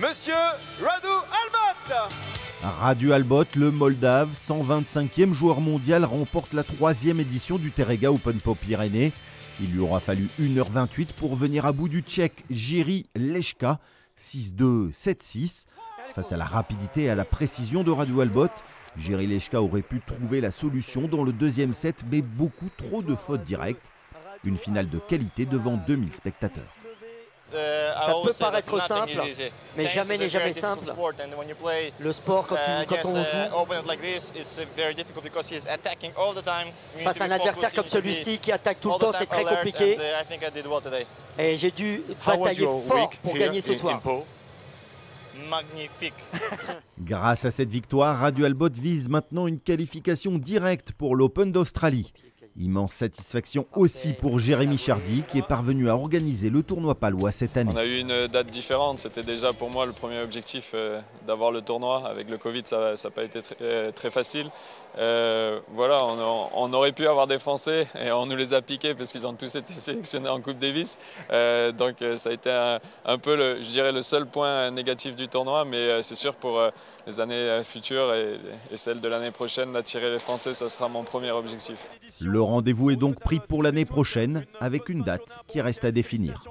Monsieur Radu Albot. Radu Albot, le Moldave, 125e joueur mondial, remporte la troisième édition du Terrega Open Pop Pyrénées. Il lui aura fallu 1h28 pour venir à bout du tchèque Jiří Leška, 6-2, 7-6. Face à la rapidité et à la précision de Radu Albot, Jiří Leška aurait pu trouver la solution dans le deuxième set, mais beaucoup trop de fautes directes. Une finale de qualité devant 2000 spectateurs. Ça peut paraître simple, mais jamais n'est jamais simple. Le sport, quand, tu, quand on joue, face à un adversaire comme celui-ci qui attaque tout le temps, c'est très compliqué. Et j'ai dû batailler fort pour gagner ce soir. Magnifique. Grâce à cette victoire, Radio Albot vise maintenant une qualification directe pour l'Open d'Australie. Immense satisfaction aussi pour Jérémy Chardy qui est parvenu à organiser le tournoi palois cette année. On a eu une date différente, c'était déjà pour moi le premier objectif euh, d'avoir le tournoi. Avec le Covid ça n'a pas été très, euh, très facile. Euh, voilà, on, on, aurait pu avoir des Français et on nous les a piqués parce qu'ils ont tous été sélectionnés en Coupe Davis. Euh, donc ça a été un, un, peu, le, je dirais, le seul point négatif du tournoi, mais c'est sûr pour les années futures et, et celles de l'année prochaine, d'attirer les Français, ça sera mon premier objectif. Le rendez-vous est donc pris pour l'année prochaine avec une date qui reste à définir.